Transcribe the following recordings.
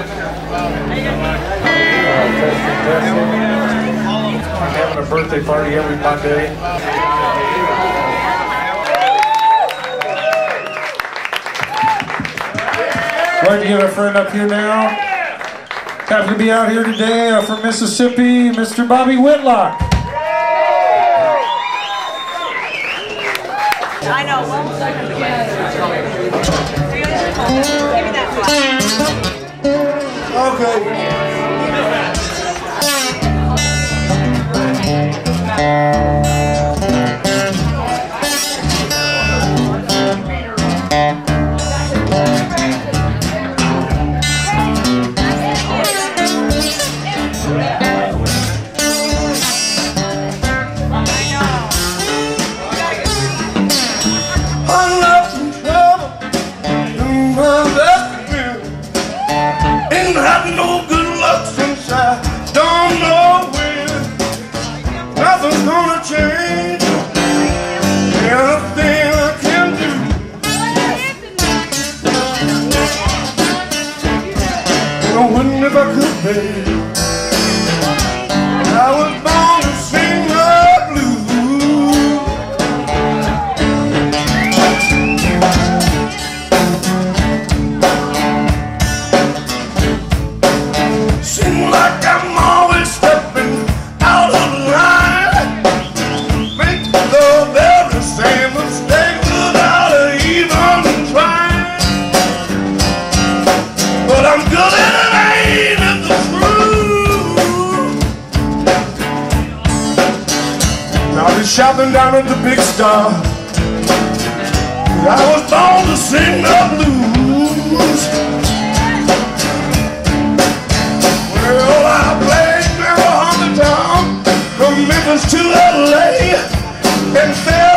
I'm having a birthday party every Monday. Glad to get our friend up here now. Happy to be out here today uh, from Mississippi, Mr. Bobby Whitlock. I know. Give me that. Okay. Shouting down at the big star. I was born to sing the blues. Well, I played through a hundred times from Memphis to L.A. and fell.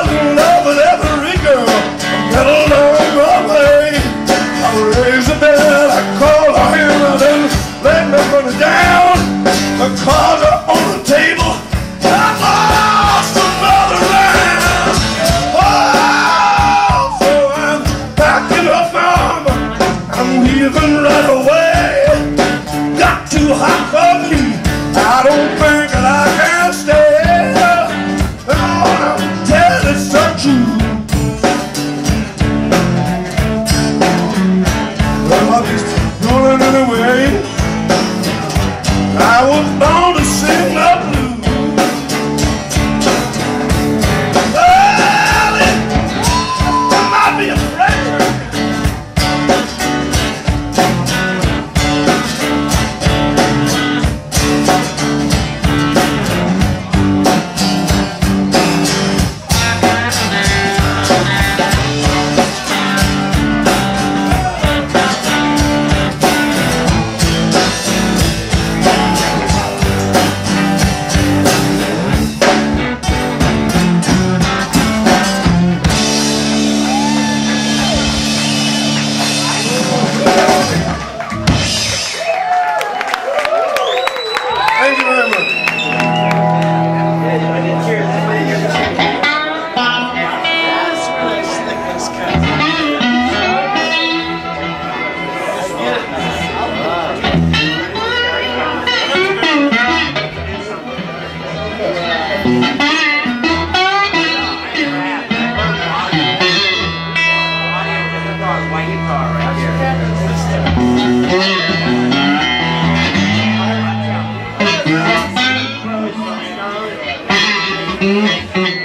Mm-hmm.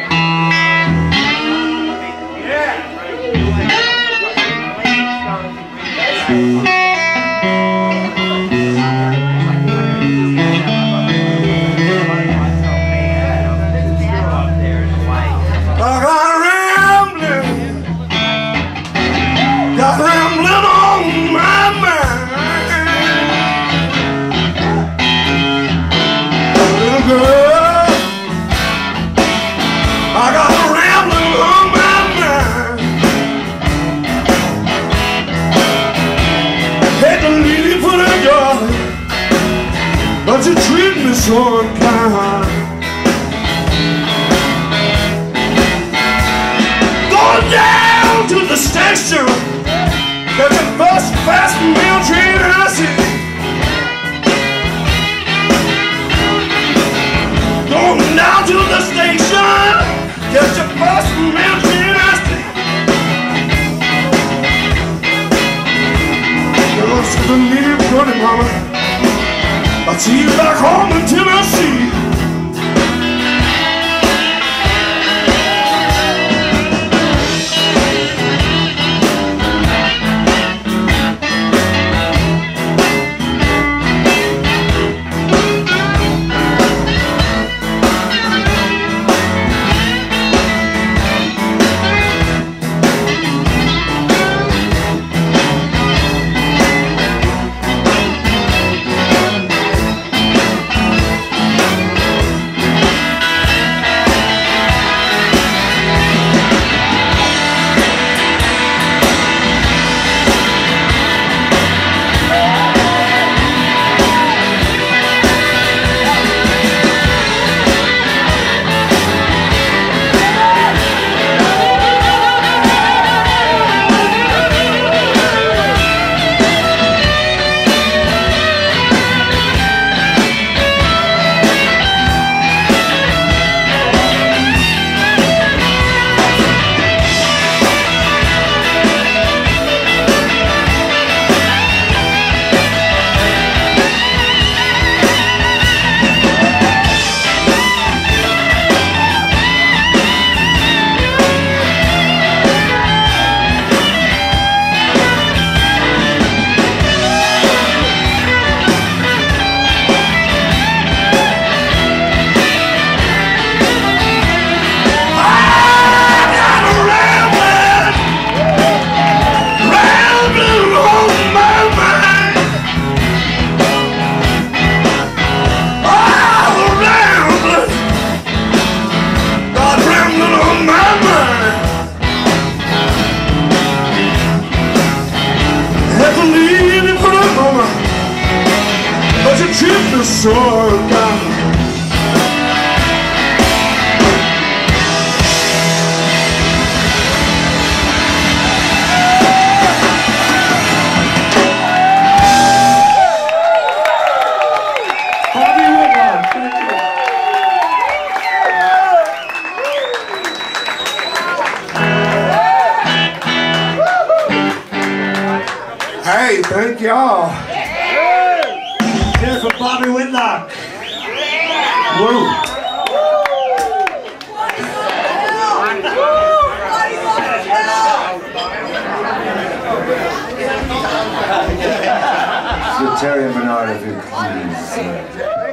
to the station. There's a bus fast real train I see. Going down to the station. There's a bus from real train houses. You're a money, mama. I'll see you back home. Down. Bobby Whitlock, thank you. Hey, thank y'all. Bobby Whitlock. Woo. Terry Menard, if you please.